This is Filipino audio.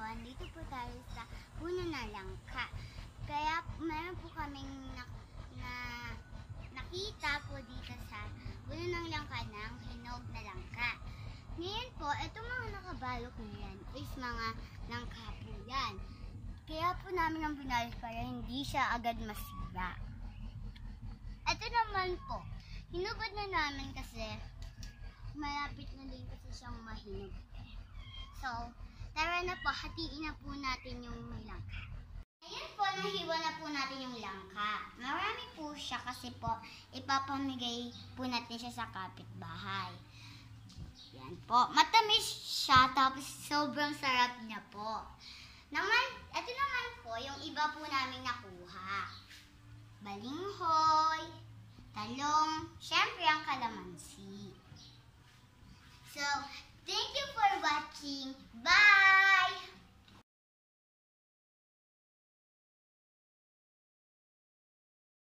po, andito po tayo sa puno na langka. Kaya meron po kaming na, na, nakita po dito sa puno ng langka ng hinog na langka. Ngayon po, itong mga nakabalok na is mga langka po yan. Kaya po namin ang binalis para hindi siya agad masira. Ito naman po, hinubad na namin kasi malapit na din kasi siyang mahinog. So, na po, hatiin na po natin yung langka. Ayan po, nahiwa na po natin yung langka. Marami po siya kasi po, ipapamigay po natin siya sa kapitbahay. Yan po. Matamis siya, tapos sobrang sarap niya po. Naman, ito naman po, yung iba po namin nakuha. Balinghoy, talong, syempre ang kalamansi. So, thank you for watching